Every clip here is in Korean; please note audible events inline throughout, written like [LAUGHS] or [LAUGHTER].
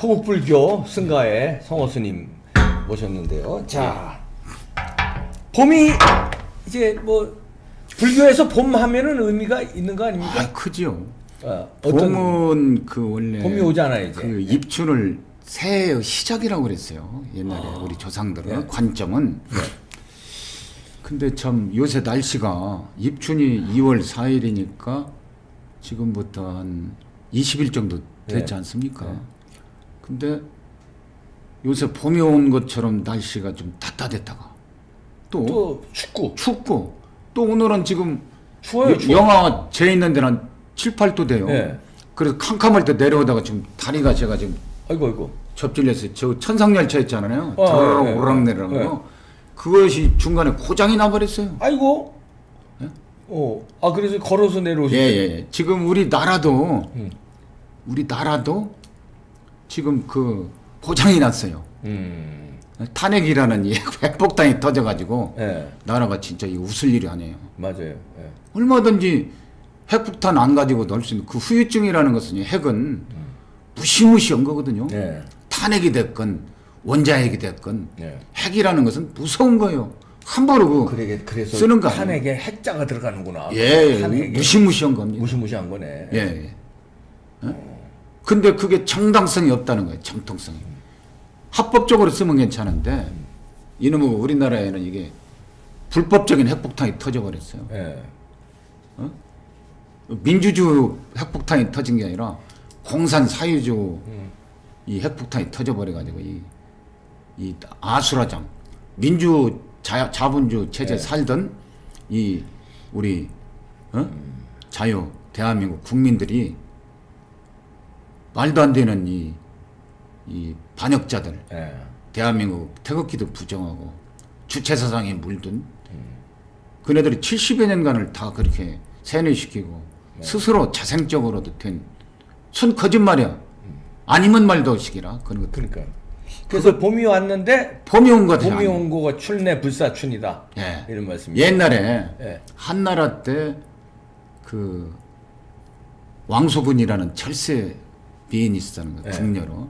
화국불교 승가의 성호 스님 모셨는데요. 자, 봄이 이제 뭐 불교에서 봄 하면은 의미가 있는 거 아닙니까? 아, 크지요. 어, 봄은 그 원래 봄이 오잖아요, 이제. 그 입춘을 새해의 시작이라고 그랬어요. 옛날에 우리 조상들은 네. 관점은. 근데 참 요새 날씨가 입춘이 2월 4일이니까 지금부터 한 20일 정도 됐지 네. 않습니까? 네. 근데 요새 봄이 온 것처럼 날씨가 좀 따뜻했다가 또, 또 축구 춥고 또 오늘은 지금 추워요. 여- 추워. 영하 제 있는 데는 한 7, 8도 돼요. 네. 그래서 캄캄할 때 내려오다가 지금 다리가 제가 지금 아이고 아이고. 접질렸어요. 저 천상열차 있잖아요. 어, 저랑 네, 네, 오락내리는 네. 거. 그것이 중간에 고장이 나버렸어요. 아이고. 예? 어. 아 그래서 걸어서 예, 내려오시. 예, 예. 지금 우리 나라도, 음. 우리 나라도 지금 그 고장이 났어요. 음. 탄핵이라는 이 [LAUGHS] 핵폭탄이 터져가지고 예. 나라가 진짜 이 웃을 일이 아니에요. 맞아요. 예. 얼마든지 핵폭탄 안 가지고 놀 수 있는 그 후유증이라는 것은 이 핵은 무시무시한 거거든요. 예. 탄핵이 됐건 원자핵이 됐건 예. 핵이라는 것은 무서운 거예요. 함부로 그 쓰는 거. 탄핵에 핵자가 들어가는구나. 예, 탄핵에 무시무시한 겁니다. 무시무시한 거네. 예, 예. 어? 근데 그게 정당성이 없다는 거예요. 정통성이. 합법적으로 쓰면 괜찮은데 이놈의 우리나라에는 이게 불법적인 핵폭탄이 터져버렸어요. 예. 민주주의 핵폭탄이 터진 게 아니라 공산 사유주의 음. 이 핵폭탄이 터져버려가지고 이, 이 아수라장 민주 자, 자본주 체제 네. 살던 이 우리 어? 자유 대한민국 국민들이 말도 안 되는 이, 이 반역자들 예. 대한민국 태극기도 부정하고 주체사상에 물든 그네들이 70여 년간을 다 그렇게 세뇌시키고 스스로 자생적으로도 된 순 거짓말이야. 아니면 말도식이라 그런 것. 그러니까. 그래서 봄이 왔는데 봄이 온 것이 봄이. 온 거가 출내 불사춘이다. 예. 이런 말씀이. 옛날에 예. 한나라 때 그 왕소군이라는 철새 있었다는 거예요. 예. 궁녀로.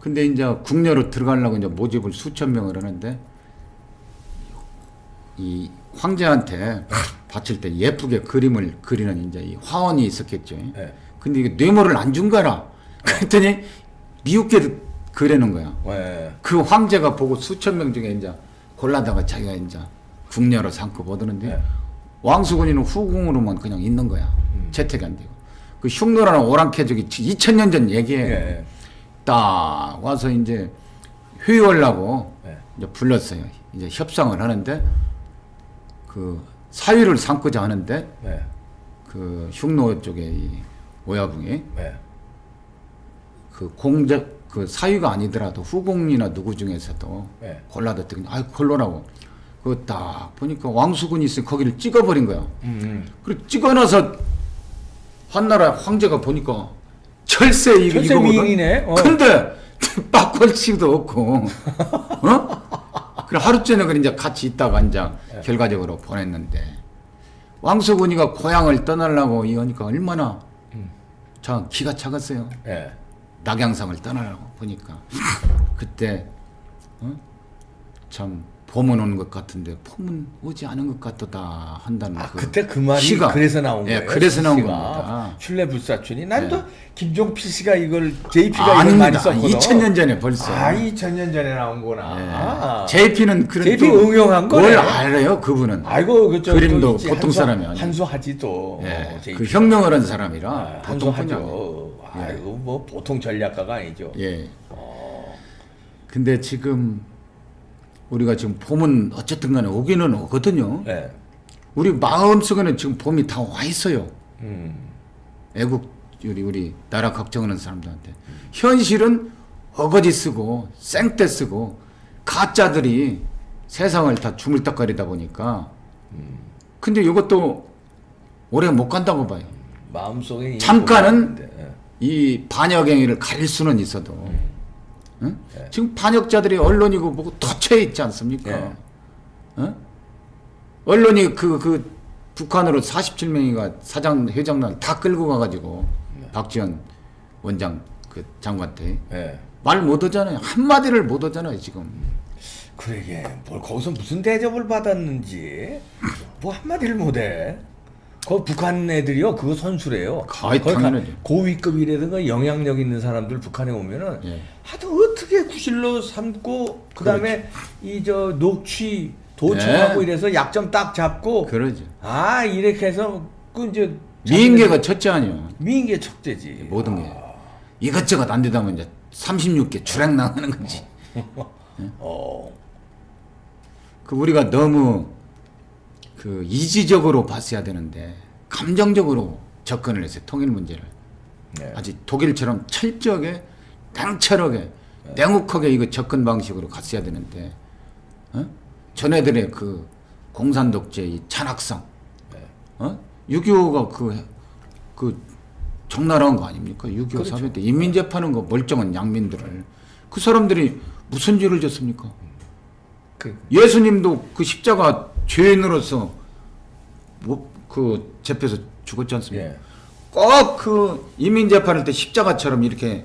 근데 이제 궁녀로 들어가려고 이제 모집을 수천 명을 하는데 이 황제한테 [LAUGHS] 바칠 때 예쁘게 그림을 그리는 이제 이 화원이 있었겠죠. 예. 근데 이게 뇌물을 안 준 거라. 그랬더니 미웃게 그래는 거야. 예. 그 황제가 보고 수천 명 중에 이제 골라다가 자기가 이제 궁녀로 삼고 보드는데 네. 왕수군이는 후궁으로만 그냥 있는 거야. 채택이 안 되고. 그 흉노라는 오랑캐족이 2000년 전 얘기예요. 예. 딱 와서 이제 회의하려고 예. 이제 불렀어요. 이제 협상을 하는데 그 사위를 삼고자 하는데 예. 그 흉노 쪽에 이 오야붕이 예. 그 공작 그 사위가 아니더라도 후궁이나 누구 중에서도 예. 골라뒀더니 아이 골로라고 그거 딱 보니까 왕수군이 있으니 거기를 찍어버린 거야. 음. 그리고 찍어놔서 한나라 황제가 보니까 철새 이거 철새 이거거든. 미인이네. 어. 근데 [LAUGHS] 바꿀치도 없고, 어? 그래 하루 저녁을 이제 같이 있다가 이제 네. 결과적으로 보냈는데 왕수군이가 고향을 떠나려고 이러니까 얼마나 음. 참 기가 차갔어요. 예. 낙양상을 떠나려고 보니까 [LAUGHS] 그때 어? 참 봄은 오는 것 같은데 봄은 오지 않은 것 같다 한다는 아, 그 그때 그 말이 시가. 그래서 나온 예, 거예요. 그래서 나온. 겁니다. 출내 불사춘이. 난 예. 또 김종필 씨가 이걸 JP가 아, 이걸 많이. 썼거든. 2000년 전에 벌써. 아, 2000년 전에 나온구나. 아. JP는 그런 JP 또 응용한 뭘 거네. 알아요 그분은. 아이고 그저 그림도 보통 사람이 아니에요. 한수하지 또. 예, JP. 그 혁명을 한 사람이라 아, 보통. 한수하죠. 아이고 뭐 보통 전략가가 아니죠. 예. 어. 근데 지금 우리가 지금 봄은 어쨌든 간에 오기는 오거든요. 예. 우리 마음속에는 지금 봄이 다 와 있어요. 음. 애국 우리 우리 나라 걱정하는 사람들한테 현실은 어거지 쓰고 생떼 쓰고 가짜들이 세상을 다 주물떡거리다 보니까 근데 이것도 오래 못 간다고 봐요. 마음속에 이 잠깐은 예. 이 반역 행위를 가릴 수는 있어도 응? 네. 지금 반역자들이 언론이고 뭐고 터쳐에 있지 않습니까? 네. 어? 언론이 그, 그 북한으로 47명이가 사장 회장날 다 끌고 가가지고 네. 박지원 원장 그 장관한테 예. 말못 하잖아요. 한 마디를 못 하잖아요 지금. 그러게 뭘 거기서 무슨 대접을 받았는지 뭐 한마디를 못 해. 거 북한 애들이요 그거 선수래요. 거의 당연하죠. 고위급이라든가 영향력 있는 사람들 북한에 오면은 예. 하도 어떻게 구실로 삼고 그 다음에 이 저 녹취 도청하고 예. 이래서 약점 딱 잡고 그러죠. 아 이렇게 해서 그 이제 미인계가 첫째 아니요. 미인계 척제지. 모든 게 이것저것 안 되다 보면 이제 36개 주랭 나가는 거지. [LAUGHS] 어. 그 우리가 너무 그 이지적으로 봤어야 되는데 감정적으로 접근을 했어요 통일 문제를 네. 아직 독일처럼 철저하게 냉철하게 냉혹하게 이거 접근 방식으로 갔어야 되는데 어? 전애들의 그 공산 독재 이 잔악성 어? 6.25가 그, 그 적나라한 거 아닙니까? 6.25 그렇죠. 사회 때 인민 재판한 거 멀쩡한 양민들을 그 사람들이 무슨 죄를 졌습니까? 그 예수님도 그 십자가 죄인으로서 뭐, 그 잡혀서 죽었지 않습니까? 예. 꼭그 이민 재판할 때 십자가처럼 이렇게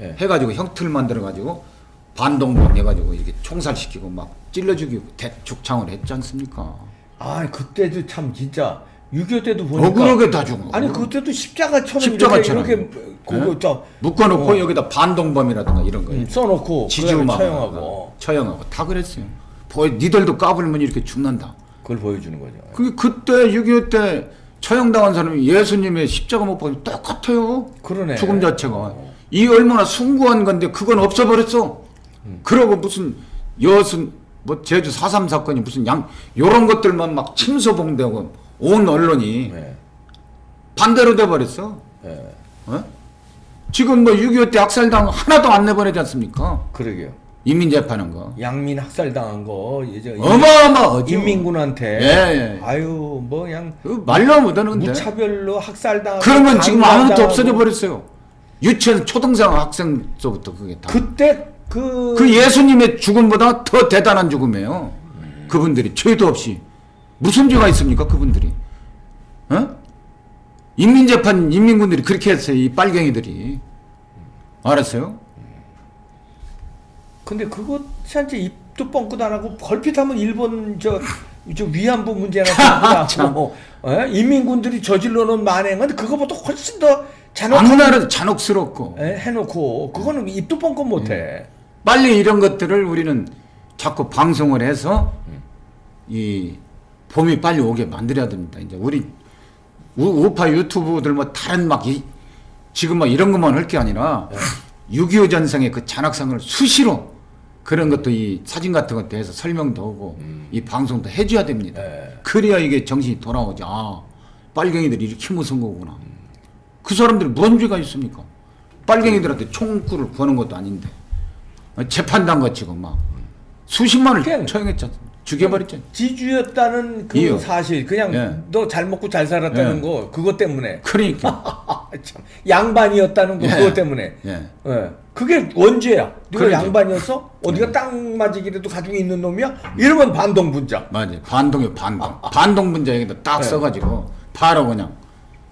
예. 해가지고 형틀 만들어 가지고 반동범 해가지고 이렇게 총살시키고 막 찔러 죽이고 대축창을 했지 않습니까? 아 그때도 참 진짜 6.25 때도 보니까 억울하게 다 죽은 거. 아니 그때도 십자가처럼 십자가처럼. 이렇게, 이렇게 그거 예? 저 묶어놓고 어. 여기다 반동범이라든가 이런 거 음, 써놓고 그다음에 처형하고 처형하고 다 그랬어요. 보 니들도 까불면 이렇게 죽는다. 그걸 보여주는 거죠. 그게 그때 6.25 때 처형당한 사람이 예수님의 십자가 못 박으면 똑같아요. 그러네. 죽음 자체가. 이 얼마나 숭고한 건데 그건 없어버렸어. 음. 그러고 무슨 여순 뭐 제주 4.3 사건이 무슨 양 요런 것들만 막 침소봉되고 온 언론이 네. 반대로 돼버렸어. 네. 어? 지금 뭐 6.25때 학살당 하나도 안 내보내지 않습니까? 그러게요. 인민 재판한 거. 양민 학살 당한 거 이제 어마어마하죠. 인민군한테 예, 예. 아유 뭐 그냥 그 말로 못하는데. 무차별로 학살 당하고 그러면 지금 아무것도 없어져. 버렸어요. 유치원 초등생 학생서부터 그게 다. 그, 그때 그, 예수님의 죽음보다 더 대단한 죽음이에요. 그분들이 죄도 없이 무슨 죄가 있습니까? 그분들이. 어? 인민재판 인민군들이 그렇게 했어요. 이 빨갱이들이. 알았어요? 근데 그거 진짜 입도 뻥끗 안 하고 걸핏하면 일본 저, 저 위안부 문제나 참. 하고 어? 인민군들이 저질러 놓은 만행은 그거보다 훨씬 더 잔혹한 잔혹스럽고 예, 해놓고 그거는 입도 뻥끗 못해. 빨리 이런 것들을 우리는 자꾸 방송을 해서 이 봄이 빨리 오게 만들어야 됩니다. 이제 우리 우, 우파 유튜브들 뭐 다른 막 이, 지금 막 이런 것만 할 게 아니라 6.25 전생의 그 잔악상을 수시로 그런 것도 이 사진 같은 것도 해서 설명도 하고 이 방송도 해줘야 됩니다. 예. 그래야 이게 정신이 돌아오지. 아, 빨갱이들이 이렇게 무서운 거구나. 그 사람들이 뭔 죄가 있습니까? 빨갱이들한테 총구를 거는 것도 아닌데. 어, 재판당 거치고 막 수십만을 그냥- 처형했잖아. 죽여버렸잖아. 지주였다는 그 이유. 사실 그냥 예. 너잘 먹고 잘 살았다는 예. 거 그것 때문에 그러니까. [LAUGHS] 참, 양반이었다는 거 예. 그것 때문에 예. 예. 그게 원죄야. 네가 그러지. 양반이었어? 어디가 땅 맞이기라도 가지고 있는 놈이야? 이러면 반동분자. 맞아요. 반동이 반동. 반동 문제 여기다 딱 네. 써가지고 바로 그냥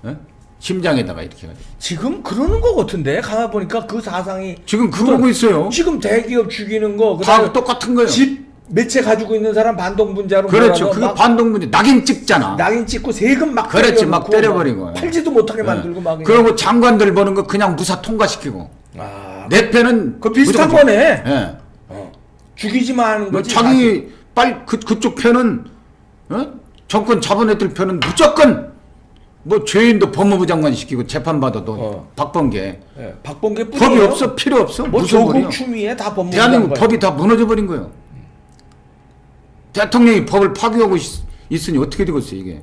어? 심장에다가 이렇게 해가지고. 지금 그러는 거 같은데 가만 보니까 그 사상이 지금 그러고 있어요. 지금 대기업 죽이는 거 다 똑같은 거예요. 집 매체 가지고 있는 사람 반동분자로 그렇죠. 그게 막 반동 문제. 낙인 찍잖아. 낙인 찍고 세금 막 그렇지, 막 때려버리고. 막 팔지도 못하게 예. 만들고 막. 그리고 장관들 보는 거 그냥 무사 통과시키고. 아, 내 편은 그 비슷한 거네. 예. 어. 죽이지만 하는 뭐 거지. 자기 빨 그, 그쪽 편은 어? 정권 잡은 애들 편은 무조건 뭐 죄인도 법무부 장관 시키고 재판 받아도 어. 박범계 예, 박봉계 법이 없어 필요 없어 뭐 무슨 조국 추미애 다 법무부 대한민국. 법이 다 무너져 버린 거예요 대통령이 법을 파기하고 있, 있으니 어떻게 되겠어요 이게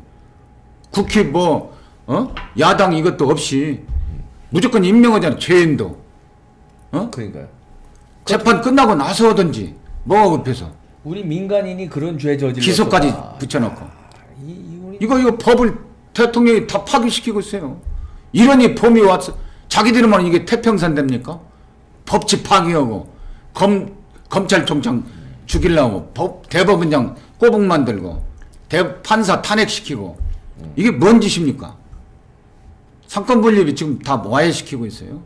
국회 뭐 어? 야당 이것도 없이 무조건 임명하잖아 죄인도 어? 그러니까요. 재판 끝나고 나서 하든지 뭐가 급해서 우리 민간인이 그런 죄 저질렀어. 기소까지 붙여놓고 이, 이 이거 이거 법을 대통령이 다 파기시키고 있어요. 이러니 봄이 왔어. 자기들만 이게 태평산 됩니까? 법치 파기하고 검 검찰총장 죽이려고 법 대법원장 꼬북 만들고 대 판사 탄핵시키고 이게 뭔 짓입니까? 상권 분립이 지금 다 와해시키고 있어요.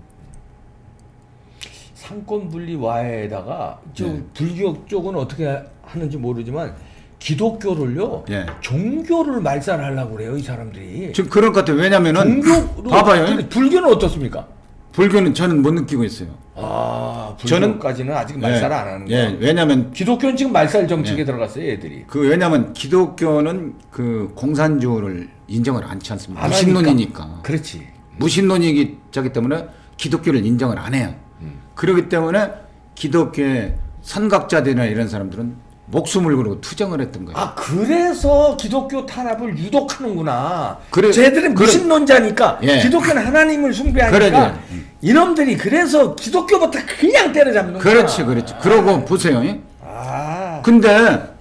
상권 분리 와해에다가 저 네. 불교 쪽은 어떻게 하는지 모르지만 기독교를요 예. 종교를 말살하려고 그래요 이 사람들이 지금 그럴 것 같아요. 왜냐면은 종교로 봐봐요. 불교는 어떻습니까? 불교는 저는 못 느끼고 있어요. 아 저는- 불교까지는 아직 말살 안 하는 예, 거야. 왜냐면 기독교는 지금 말살 정책에 예. 들어갔어요 애들이. 그 왜냐면 기독교는 그 공산주의를 인정을 않지 않습니까? 안 무신론이니까. 그렇지. 무신론이기 때문에 기독교를 인정을 안 해요. 음. 그렇기 때문에 기독교의 선각자들이나 이런 사람들은 목숨을 걸고 투정을 했던 거예요. 아 그래서 기독교 탄압을 유독하는구나. 그래- 쟤들은 그래- 무신론자니까 예. 기독교는 하나님을 숭배하니까 그러죠. 이놈들이 그래서 기독교부터 그냥 때려잡는 거야. 그렇지, 그렇지. 그러고 보세요. 아 근데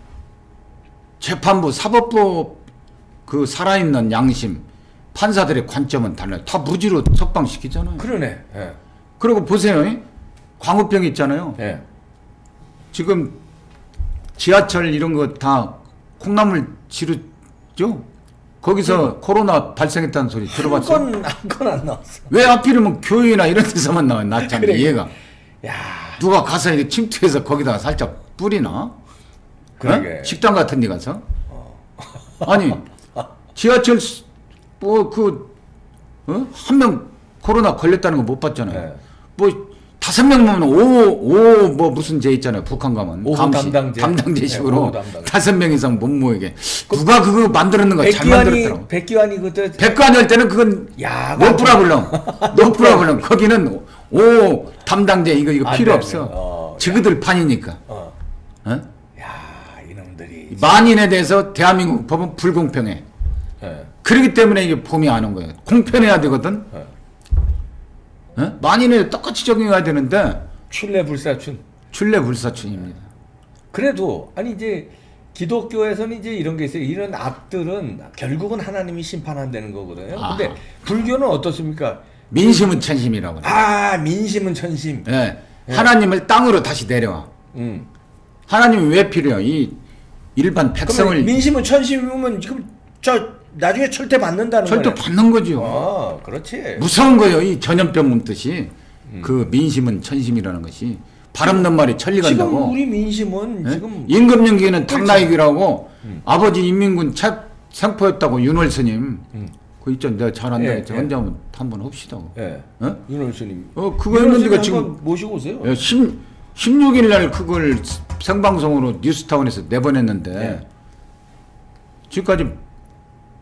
재판부, 사법부 그 살아있는 양심, 판사들의 관점은 달라요. 다 무지로 석방시키잖아요. 그러네. 예. 그리고 보세요. 광우병 있잖아요. 예. 지금 지하철 이런 거 다 콩나물 지르죠? 거기서 코로나 발생했다는 소리 들어봤어요? 한건 한 건 안 나왔어. 왜 하필이면 교회나 이런 데서만 나와 낫잖아 그래. 이해가 야 누가 가서 이렇게 침투해서 거기다가 살짝 뿌리나? 그러게. 어? 식당 같은 데 가서 아니 [LAUGHS] 지하철 뭐 그 어? 한명 코로나 걸렸다는 거 못 봤잖아요. 네. 뭐 다섯 명 보면 오 오 뭐 무슨 죄 있잖아요. 북한 가면 감시 담당제. 담당제식으로 네. 다섯 명 이상 못 모이게 누가 그거 만들었는가 잘 만들었더라고. 백기환이 백기환이 그때 백관이 할 때는 그건 야, 노프라블럼 노프라블럼 거기는 오 담당제 이거 이거 안 필요. 없어. 어, 지그들 판이니까. 어. 어? 야 이놈들이. 만인에 대해서 대한민국 법은 불공평해. 예. 그렇기 때문에 이게 봄이 안 온 거예요. 공평해야 되거든. 예. 어? 만인에 똑같이 적용해야 되는데 출래 불사춘. 출래 불사춘입니다. 그래도 아니 이제 기독교에서는 이제 이런 게 있어요. 이런 악들은 결국은 하나님이 심판한다는 거거든요. 아하. 근데 불교는 어떻습니까? 민심은 천심이라고. 아 민심은 천심. 예. 하나님을 땅으로 다시 내려와. 음. 하나님이 왜 필요해요? 이 일반 백성을 민심은 천심이면 지금 저 나중에 철퇴 받는다는 절대 거네. 받는 거죠. 아 그렇지. 무서운 거예요. 이 전염병 뜻이 음. 그 민심은 천심이라는 것이 발 없는 말이 천리 지금 간다고. 우리 민심은 예? 지금 임금연기에는 그렇죠. 탁나익이라고 아버지 인민군 책 생포했다고 윤월 스님. 음. 그 있잖아. 내가 잘 안다 예, 했죠. 예. 언제 한번 한번 합시다. 예. 어? 윤월 스님. 어 그거 했는데가 지금 모시고 오세요. 예, 10, 16일 날 그걸 생방송으로 뉴스타운에서 내보냈는데 예. 지금까지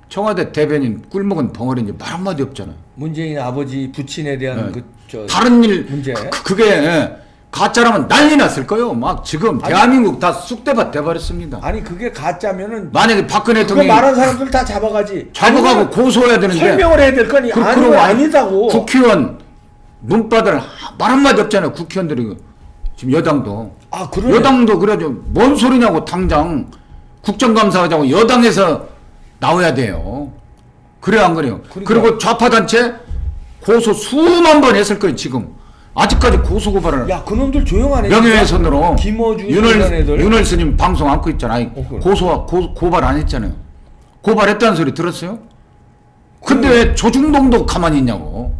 청와대 대변인 꿀먹은 벙어리인지 말 한마디 없잖아요. 문재인 아버지 부친에 대한 예. 그저 다른 일 문제. 그, 그게 예, 가짜라면 난리 났을 거예요. 막 지금 아니. 대한민국 다 쑥대밭 돼버렸습니다. 아니 그게 가짜면은 만약에 박근혜 대통령이 말한 사람들 다 잡아가지. 잡아가고 고소해야 되는데 설명을 해야 될 거니 그- 아니면 그러고 아니다고. 국회의원 문바들 말 한마디 없잖아요. 국회의원들이 지금 여당도 아. 여당도 그래죠. 뭔 소리냐고 당장 국정감사하자고 여당에서 나와야 돼요. 그래 안 그래요? 그러니까. 그리고 좌파 단체 고소 수만 번 했을 거예요 지금 아직까지 고소 고발을 야 그놈들 조용하네. 명예훼손으로 김어준 애들. 윤월 스님 방송 안고 있잖아 요. 어, 그래. 고소 고, 고발 안 했잖아요. 고발했다는 소리 들었어요? 근데 그래. 왜 조중동도 가만히 있냐고.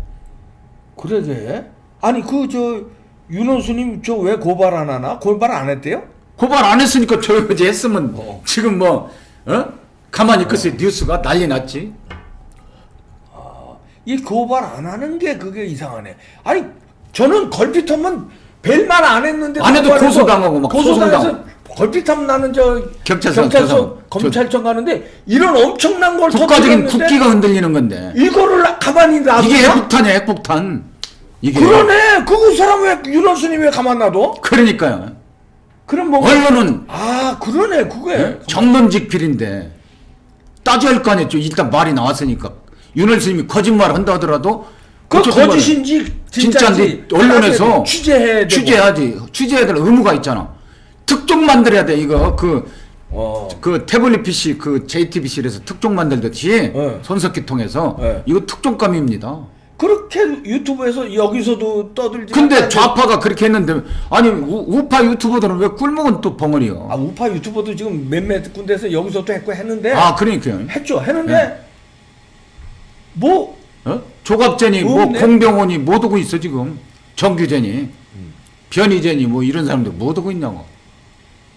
그러게. 아니 그 저 윤호수님 저 왜 고발 안 하나? 고발 안 했대요? 고발 안 했으니까 조용하지 했으면 어. 지금 뭐 어? 가만히 있겠어요 뉴스가 난리 났지. 이 고발 안 하는 게 그게 이상하네. 아니 저는 걸핏하면 벨만 안 했는데 안 해도 고소당하고 막 고소당해서. 걸핏하면 나는 저 경찰서, 경찰서. 검찰청 가는데 이런 엄청난 걸 국가적인 국기가 흔들리는 건데 이거를 가만히 놔두나? 이게 핵폭탄이야 핵폭탄. 이게 그러네. 그 사람 왜 윤호수님 왜 가만 놔둬? 그러니까요. 그럼 뭐? 언론은 아 그러네 그게. 예? 정론직필인데 따져야 할 거 아니에요. 일단 말이 나왔으니까 윤월 스님이 거짓말 한다 하더라도 그 거짓인지 진짜인지 언론에서 취재해야 되고. 취재하지 취재해야 될 의무가 있잖아. 특종 만들어야 돼 이거 그. 어. 그 태블릿 PC 그 JTBC에서 특종 만들듯이 네. 손석희 통해서 네. 이거 특종감입니다. 그렇게 유튜브에서 여기서도 떠들지. 근데 좌파가 그렇게 했는데 아니 우, 파 유튜버들은 왜 꿀먹은 또 벙어리요? 아 우파 유튜버도 지금 몇몇 군데서 여기서도 했고 했는데 아 그러니까요. 했죠 했는데 네. 뭐 어? 조갑제니 뭐 없네. 공병원이 못 오고 있어 지금 정규제니 변희재니 뭐 이런 사람들 뭐 하고 있냐고.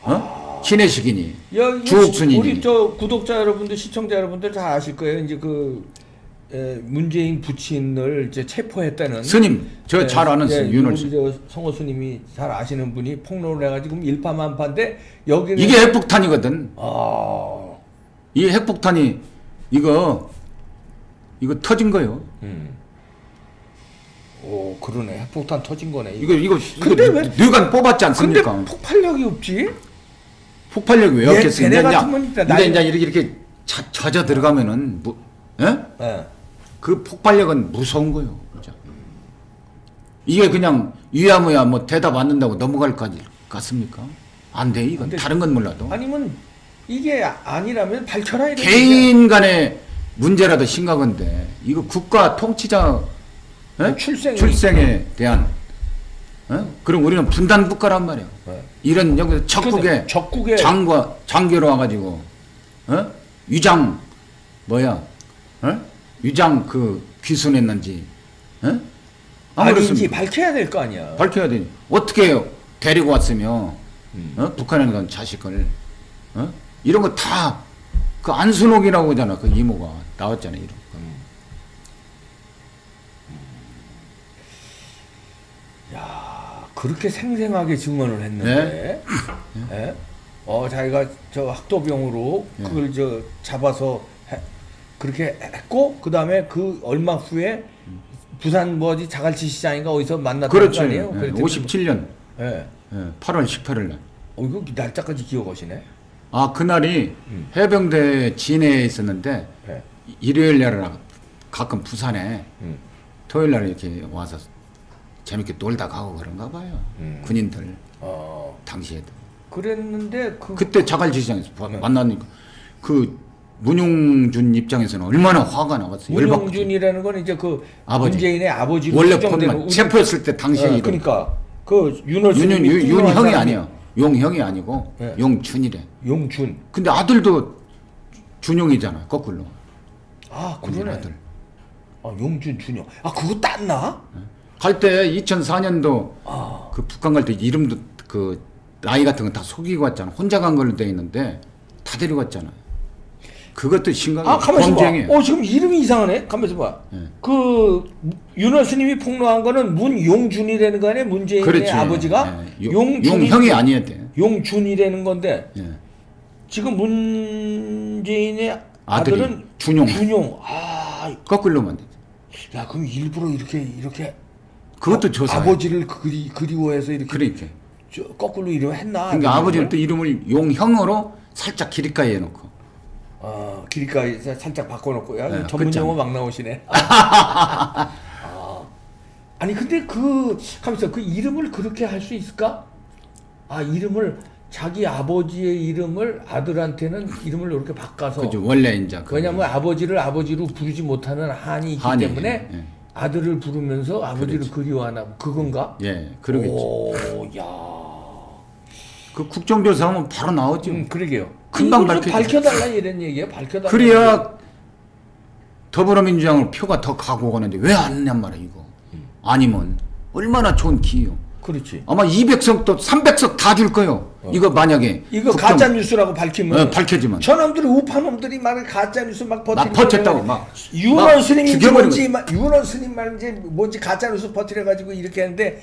어? 신혜식이니 야, 이거 주옥순이니. 우리 저 구독자 여러분들, 시청자 여러분들 다 아실 거예요. 이제 그 에, 문재인 부친을 이제 체포했다는 스님 저 잘 아는 예, 스님 윤월 씨. 저 성호 스님이 잘 아시는 분이 폭로를 해가지고 일파만파인데 여기는 이게 핵폭탄이거든. 아, 이 핵폭탄이 이거 이거 터진 거요. 음. 오 그러네 핵폭탄 터진 거네. 이거 이거 근데 이거 왜- 뇌관 뽑았지 근데 않습니까? 폭발력이 없지? 폭발력이 왜 얘- 없겠어? 쟤네 이제 이제 이렇게 젖어 들어가면은 뭐, 예? 예. 그 폭발력은 무서운 거요. 진짜. 이게 그냥 유야무야 뭐 대답 안 된다고 넘어갈 까지 같습니까? 안 돼. 이건 근데- 다른 건 몰라도 아니면 이게 아니라면 밝혀라 개인 간의 문제라도 심각한데 이거 국가 통치자 예? 뭐 출생이- 출생에 대한 어? 그럼 우리는 분단 국가란 말이야. 네. 이런 여기서 적국에 근데 적국에- 장과 장교로 와가지고 어? 위장 뭐야 어? 위장 그 귀순했는지 어? 아닌지? 밝혀야 될 거 아니야. 밝혀야 되니 어떻게 데리고 왔으며 음. 어? 북한에 간 자식을 어? 이런 거 다 그 안순옥이라고 하잖아 그 이모가 나왔잖아 이런 거. 야 그렇게 생생하게 증언을 했는데, 예? 어 자기가 저 학도병으로 예. 그걸 저 잡아서 해- 그렇게 했고 그 다음에 그 얼마 후에 부산 뭐지 자갈치 시장인가 어디서 만났던 그렇죠 거 아니에요? 예, 그랬더니 57년 예. 예, 8월 18일 날. 어 이거 날짜까지 기억하시네. 아 그날이 음. 해병대 진해에 있었는데 예. 일요일 날은 가끔 부산에 음. 토요일 날 이렇게 와서 재밌게 놀다 가고 그런가 봐요. 음. 군인들 어 당시에도. 그랬는데 그 그때 자갈지시장에서 봐- 네. 만나니까 그 문용준 입장에서는 얼마나 화가 나갔어요. 문용준이라는 건 이제 그 아버지. 문재인의 아버지로 원래 우리- 체포했을 때 당시에 어, 이름. 그러니까 그 윤월수 윤 윤 윤- 윤형이 아니야. 용형이 아니고 네. 용준이래. 용준. 근데 아들도 준용이잖아. 거꾸로. 아 그러네. 아들. 아 용준 준용. 아 그거 땄나? 갈때 2004년도 아 그 북한 갈 때 이름도 그 나이 같은 거다 속이고 왔잖아. 혼자 간 걸로 돼 있는데 다 데리고 왔잖아. 그것도 심각해. 아, 가만있어 봐. 범죄행위야. 어, 지금 이름이 이상하네? 가만있어 봐. 예. 그, 윤호 스님이 폭로한 거는 문용준이라는 거 아니야? 문재인의 그렇지. 아버지가? 예. 용- 용준이. 용형이 돼. 용준이라는 건데, 예. 지금 문재인의 아들이 아들은 준용. 준용. 아, 거꾸로만 돼. 야, 그럼 일부러 이렇게, 이렇게. 그것도 아, 조사. 아버지를 그리, 그리워해서 이렇게. 그러니까. 저, 거꾸로 이름 했나? 그러니까 아버지는 또 이름을? 용형으로 살짝 기립가에 해놓고. 아, 길이까지 살짝 바꿔놓고. 야, 네, 전문. 용어 막 나오시네. [LAUGHS] 아. 아니 근데 그 하면서 그 이름을 그렇게 할 수 있을까? 아 이름을 자기 아버지의 이름을 아들한테는 이름을 이렇게 바꿔서 그죠. 원래 이제. 그 왜냐면 아버지를 아버지로 부르지 못하는 한이 있기 한이, 때문에 예, 예. 아들을 부르면서 아버지를 그리워하나 그건가? 예, 그러겠지. 오, 야, 그 국정조사 하면 바로 나오죠. 음, 그러게요. 금방 밝혀지죠. 밝혀달라 이런 얘기예요. 밝혀달라. 그래야 더불어민주당으로 표가 더 가고 가는데 왜 안 했냔 말이야 이거. 아니면 얼마나 좋은 기회요. 그렇지. 아마 200석 또 300석 다 줄 거요. 이거 만약에 어. 이거 국정- 가짜 뉴스라고 밝히면 어, 밝혀지면 저놈들이 우파놈들이 막 가짜 뉴스 막막 퍼쳤다고 막막 스님인지 뭔지 막 윤원 스님 말인지 뭔지 가짜 뉴스 퍼뜨려 가지고 이렇게 하는데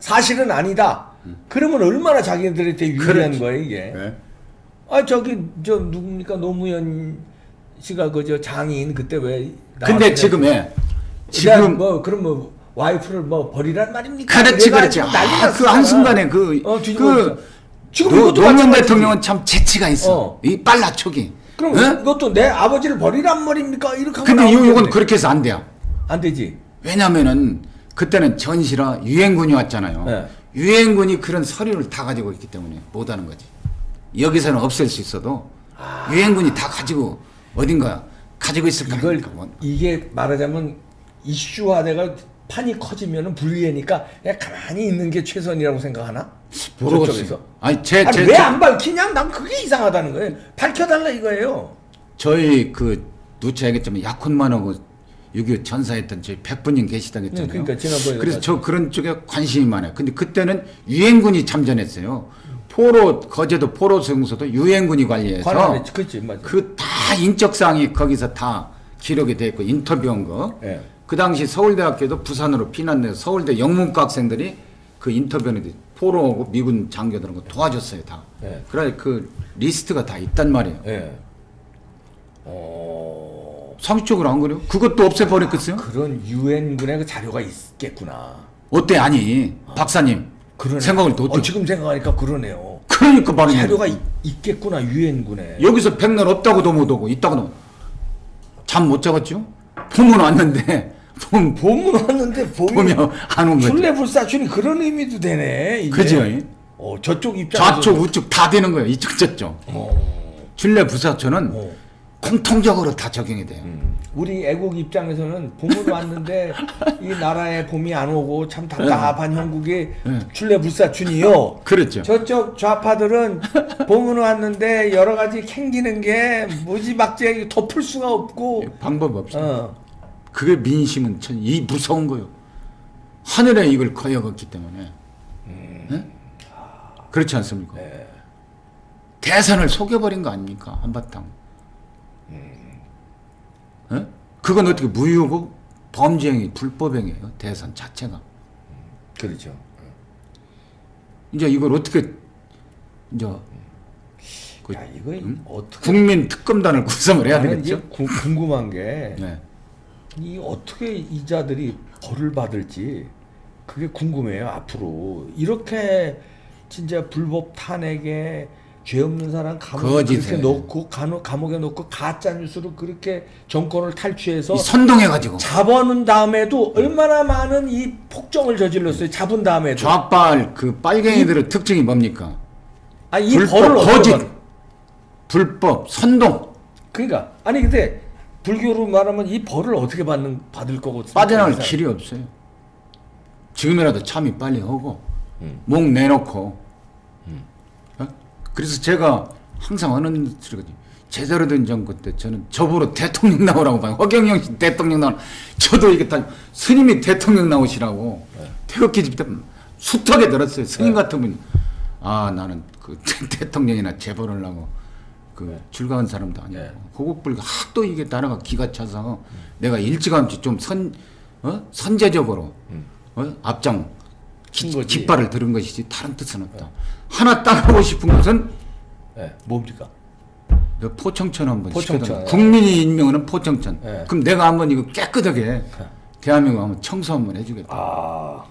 사실은 아니다. 그러면 얼마나 자기들한테 유리한 그렇지. 거예요 이게. 예. 아 저기 저 누굽니까 노무현 씨가 그 저 장인 그때 왜 근데 나왔을 지금 때 예. 지금 뭐 그럼 뭐 와이프를 뭐 버리란 말입니까? 그렇지 그렇지. 아, 그. 한순간에 그, 어. 그 지금 노, 노무현. 대통령은 참 재치가 있어. 어. 이 빨라촉이. 그럼 예? 이것도 내 아버지를 버리란 말입니까? 이렇게 근데 이건 되는데. 그렇게 해서 안 돼요. 안 되지. 왜냐면은 그때는 전시라 유엔군이 왔잖아요. 네. 유엔군이 그런 서류를 다 가지고 있기 때문에 못 하는 거지. 여기서는 없앨 수 있어도 유엔군이 다 가지고 어딘가 가지고 있을 이걸 거니까. 뭐. 이게 말하자면 이슈화돼가 판이 커지면은 불리하니까 그냥 가만히 있는 게 최선이라고 생각하나? 모르겠어요. 저쪽에서? 아니 제, 아니 제, 왜 제- 안 밝히냐? 난 그게 이상하다는 거예요. 밝혀달라 이거예요. 저희 그 누차 얘기했지만 약혼만 하고 6.25 전사했던 저희 백분님 계시다고 네, 했잖아요. 그러니까 지난번에 그래서 저 그런 쪽에 관심이 많아요. 근데 그때는 유엔군이 참전했어요. 포로 거제도 포로 수용소도 유엔군이 관리해서 맞아. 그다 인적 사항이 거기서 다 기록이 돼 있고 인터뷰한 거. 예. 그 당시 서울대학교도 부산으로 피난돼서 서울대 영문과 학생들이 그 인터뷰는 포로 오고 미군 장교들하고 도와줬어요 다. 예. 그래 그 리스트가 다 있단 말이에요. 예. 어. 상식적으로 안 그래요? 그것도 없애버렸겠어요? 그런 유엔군의 그 자료가 있겠구나. 어때 아니 박사님 그러네. 생각을 또 어, 지금 생각하니까 그러네요. 그러니까 말이야 자료가 있, 있겠구나 유엔군에. 여기서 백날 없다고도 못 오고 있다고도 잠 못 자겠죠? 봄은 왔는데 [LAUGHS] 봄 봄은 왔는데 봄이 보면 안온 거죠. 출래불사춘이 그런 의미도 되네. 이게. 그죠? 어 저쪽 입장에서. 좌측 우측 다 되는 거예요. 이쪽 저쪽. 어. 부사처는 어. 공통적으로 다 적용이 돼요. 음. 우리 애국 입장에서는 봄은 왔는데 [LAUGHS] 이 나라에 봄이 안 오고 참 답답한 형국이 네. 출래불사춘이요. 그렇죠. 저쪽 좌파들은 봄은 왔는데 여러 가지 캥기는 게 무지막지하게 덮을 수가 없고 방법 없어요. 어. 그게 민심은 참 이 무서운 거요. 하늘에 이걸 거역했기 때문에. 예? 그렇지 않습니까? 네. 대선을 속여버린 거 아닙니까? 한바탕. 예? 그건 어떻게 무효고 범죄행위, 불법행위예요. 대선 자체가. 그렇죠. 이제 이걸 어떻게 이제 그 야 이거 어떻게 국민 특검단을 구성을 해야 되겠죠? 구- 궁금한 게 [LAUGHS] 네. 이 어떻게 이자들이 벌을 받을지 그게 궁금해요 앞으로 이렇게 진짜 불법 탄핵에 죄 없는 사람 감옥에. 그렇게 넣고 간혹 감옥에 넣고 가짜 뉴스로 그렇게 정권을 탈취해서 이 선동해 가지고 잡아놓은 다음에도 얼마나 많은 이 폭정을 저질렀어요 잡은 다음에도 좌빨 그 빨갱이들의 특징이 뭡니까? 아이 벌을 거짓, 받- 불법, 선동 그러니까 아니 근데 불교로 말하면 이 벌을 어떻게 받는 받을 거고 빠져나갈? 길이 없어요. 지금이라도 참이 빨리 하고 음. 목 내놓고 어? 그래서 제가 항상 하는 소리거든요. 제대로 된 정권 때 저는 저보러 대통령 나오라고 봐요. 허경영 씨 대통령 나오 저도 이게 다 스님이 대통령 나오시라고 네. 태극기 집때 숱하게 들었어요. 스님 같은 분. 아 나는 그 [LAUGHS] 대통령이나 재벌을 하고 그 즐거운 사람도 아니고 네. 호국불가 하도 이게 나라가 기가 차서 내가 일찌감치 좀 선 어? 선제적으로 어? 앞장 기. 깃발을 들은 것이지 다른 뜻은 없다. 하나 따르고 싶은 것은 예, 뭡니까? 너 포청천 한번 포청천. 시켜달라. 국민이 임명하는 포청천. 네. 그럼 내가 한번 이거 깨끗하게 대한민국 한번 청소 한번 해주겠다. 아,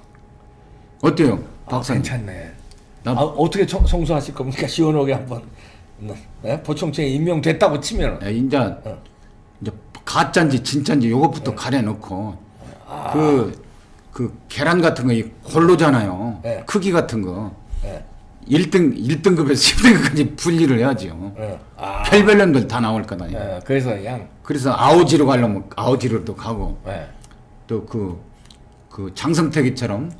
어때요, 아 박사님? 괜찮네. 나- 아, 어떻게 청, 성수하실 겁니까? 시원하게 한번 네? 보청청에 임명됐다고 치면 야, 이제 어. 이제 가짜인지 진짜인지 요것부터 가려놓고 그, 그 계란 같은 거 이 골로잖아요. 네. 크기 같은 거. 예, 1등, 1등급에서 10등급까지 [LAUGHS] 분리를 해야죠. 예. 아, 별별 놈들 다 나올 거다. 예, 그래서 그냥 그래서 아오지로 가려면 아오지로도 가고 예. 또그 그 장성택이처럼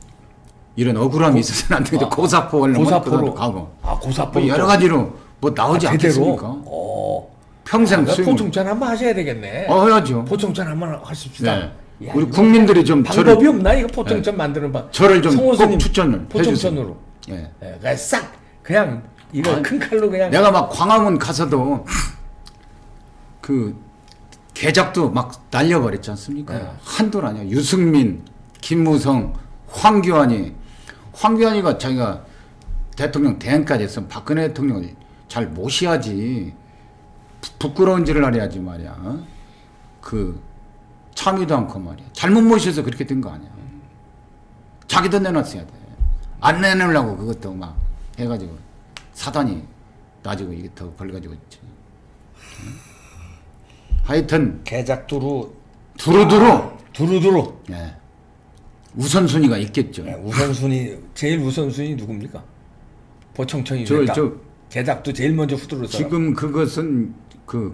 이런 억울함이 있어서는 안 되죠. 고사포 하려면 고사포로 가고 아 고사포 뭐 여러 가지로 뭐 나오지 아? 않겠습니까? 어. 평생 아, 수용. 포청천 한번 하셔야 되겠네. 어 해야죠. 포청천 한번 하십시다. 네. 야, 우리 국민들이 좀 방법이 저를 없나 이거 포청천 만드는 방. 저를 좀 꼭 추천을 포청천으로. 예. 예, 그냥 싹 그냥 이거 아니, 큰 칼로 그냥 내가 막 광화문 가서도 그 개작도 막 날려버렸지 않습니까? 네. 한둘 아니야. 유승민, 김무성, 황교안이 황교안이가 자기가 대통령 대행까지 했으면 박근혜 대통령을 잘 모셔야지 부- 부끄러운 짓을 하려야지 말이야. 어? 그 참여도 않고 말이야. 잘못 모셔서 그렇게 된 거 아니야. 자기도 내놨어야 돼. 안 내놓으려고 그것도 막 해가지고 사단이 나지고 이게 더. 응? 하여튼 개작 두루 두루두루 두루두루. 예. 우선순위가 있겠죠. 예, 우선순위 제일 우선순위 누굽니까? 보청청이 저- 됐다. 저- 개작도 제일 먼저 후두를 서 지금 그것은 그.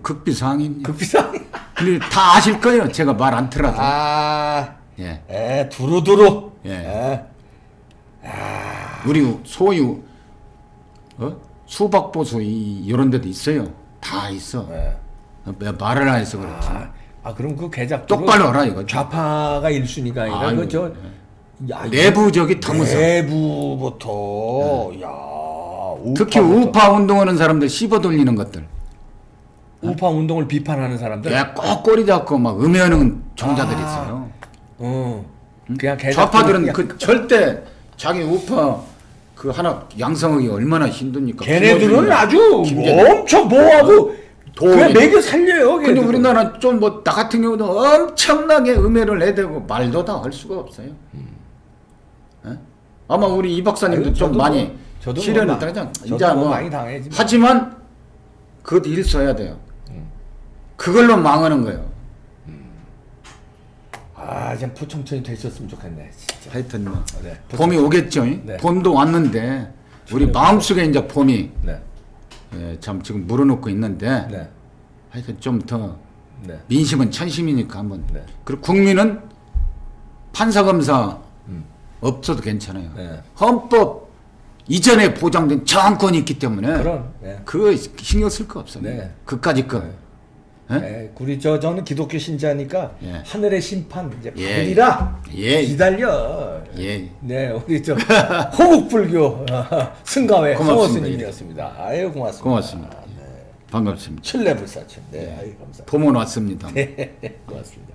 급비상. 근데 다 아실 거예요. 제가 말 안 틀어도. 아, 예. 에 두루두루. 예. 예. 우리 소위 어? 수박보수 이 이런 데도 있어요. 다 있어. 예. 어, 말을 안 해서 그렇지. 아, 아 그럼 그 개작 똑바로 알아 이거. 좌파가 1순위가 아니라 아이고, 그저 네. 야, 내부적이 더 무서워. 내부부터 야 특히 우파부터. 우파 운동하는 사람들 씹어 돌리는 것들. 우파 운동을 비판하는 사람들. 야, 꼭 꼬리 잡고 막 음해하는 종자들이 아. 있어요. 어. 그냥 좌파들은 그 절대 자기 우파 그 하나 양성하기 얼마나 힘드니까. 걔네들은 아주 김재동. 엄청 뭐하고 그냥 매겨 살려요. 근데 걔네들은. 우리나라 좀 뭐 나 같은 경우도 엄청나게 음해를 해대고 말도 다 할 수가 없어요. 예? 아마 우리 이 박사님도 아유, 좀 많이 뭐- 저도 시련을. 저도 이제 뭐뭐 많이 당하지 뭐. 하지만 그것도 일써야 돼요. 음. 그걸로 망하는 거예요. 아, 좀 포청천이 되셨으면 좋겠네, 진짜. 하여튼 뭐 네. 봄이 오겠죠. 네. 봄도 왔는데 우리. 마음속에 이제 봄이 네, 예, 참 지금 물어놓고 있는데 네, 하여튼 좀더 네. 민심은 천심이니까 한번 네. 그리고 국민은 판사 검사 없어도 괜찮아요. 음. 네. 헌법 이전에 보장된 저항권이 있기 때문에 그럼, 네. 그거 신경 쓸 거 없어요. 네. 그까지 거. 예? 네, 우리 저 저는 기독교 신자니까 예. 하늘의 심판 이제 예. 받으리라 예. 기다려. 예. 네, 우리 저 [LAUGHS] 호국불교 승가회 성호 고맙습니다. 스님이었습니다. 아유 고맙습니다. 고맙습니다. 반갑습니다. 칠레불사침. 네, 아유 감사합니다. 봄은 왔습니다. 네, [LAUGHS] 고맙습니다.